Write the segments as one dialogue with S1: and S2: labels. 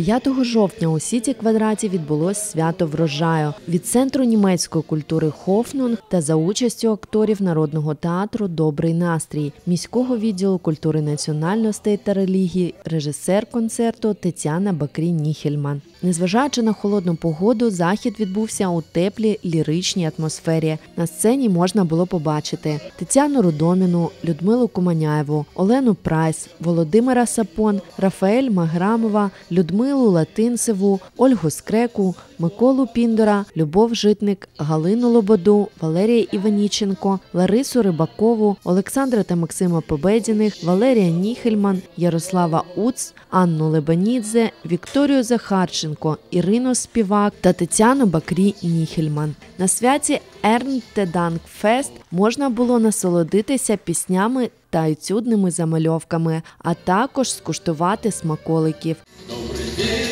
S1: 5 жовтня у City квадраті відбулось свято врожаю від центру німецької культури Hoffnung та за участю акторів народного театру Добрий настрій, міського відділу культури національностей та релігії, режисер концерту Тетяна Бакрі Ніхельман. Незважаючи на холодну погоду, захід відбувся у теплій ліричній атмосфері. На сцені можна було побачити Тетяну Рудоміну, Людмилу Куманяєву, Олену Прайс, Володимира Сапон, Рафаель Маграмова, Людмилу Латинцеву, Ольгу Скреку, Миколу Піндора, Любов Житник, Галину Лободу, Валерія Іваніченко, Ларису Рибакову, Олександра та Максима Победіних, Валерія Ніхельман, Ярослава Уц, Анну Лебанідзе, Вікторію Захарченко, Ірину Співак та Тетяну Бакрі Ніхельман. На святі Ернтеданг Фест можна було насолодитися піснями та етюдними замальовками, а також скуштувати смаколиків.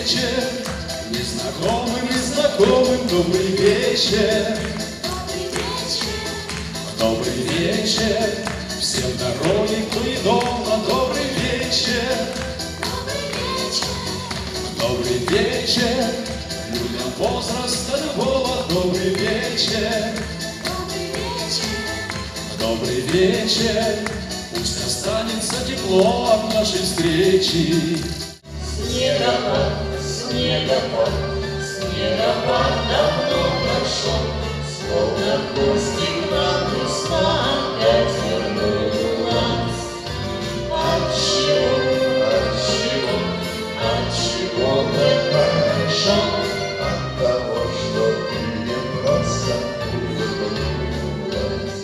S2: Добрый вечер, незнакомым и знакомым добрый вечер. Добрый вечер, всем дороги, кто и дома, добрый вечер. Добрый вечер, людям возраста любого, добрый вечер. Добрый вечер, пусть останется тепло от нашей встречи.
S3: Снегопад, снегопад, снегопад давно прошел, словно кустик нам весна опять вернулась. отчего, отчего от чего, от чего мы пошел? От того, что ты мне просто улыбнулась.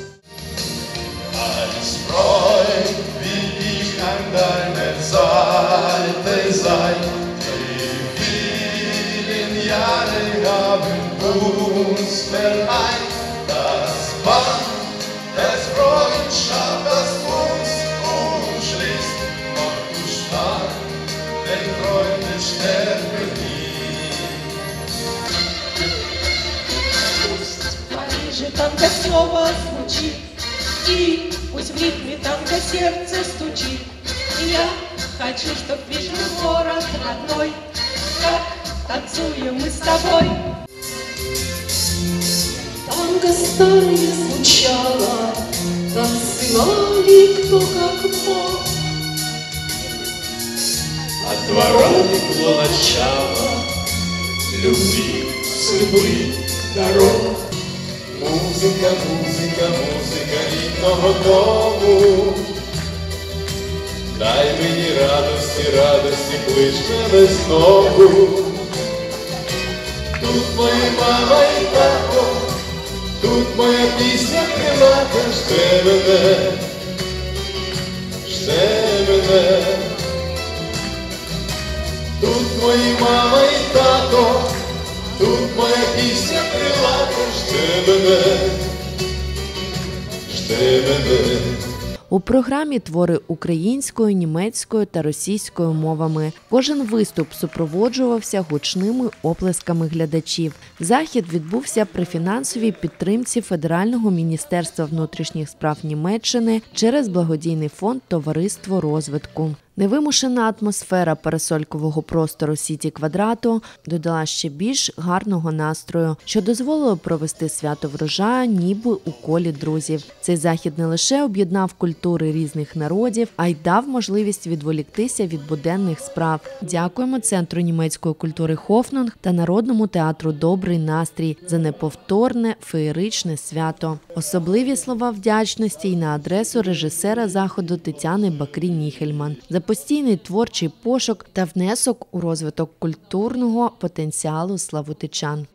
S2: Alles freut, wie ich an deiner Seite.
S4: Танго снова звучит, И пусть в ритме танго сердце стучит. Я хочу, чтоб видел город родной, Как танцуем мы с тобой Танго старое звучало, Танцевали кто как мог.
S2: От ворот до начала Любви, судьбы, дорог Музика, музика, музика рідного дому Дай мені радості, радості, клич мене знову Тут моя мама і тато Тут моя пісня крилата жде мене Жде мене Тут мої мама і тато, тут моя пісня крилата, жде мене, жди мене.
S1: У програмі твори українською, німецькою та російською мовами. Кожен виступ супроводжувався гучними оплесками глядачів. Захід відбувся при фінансовій підтримці Федерального міністерства внутрішніх справ Німеччини через благодійний фонд Товариство розвитку. Невимушена атмосфера пересолькового простору Сіті Квадрату додала ще більш гарного настрою, що дозволило провести свято врожаю, ніби у колі друзів. Цей захід не лише об'єднав культури різних народів, а й дав можливість відволіктися від буденних справ. Дякуємо Центру німецької культури Хофнунг та Народному театру Добрий настрій за неповторне феєричне свято. Особливі слова вдячності й на адресу режисера заходу Тетяни Бакрі Ніхельман постійний творчий пошук та внесок у розвиток культурного потенціалу славутичан.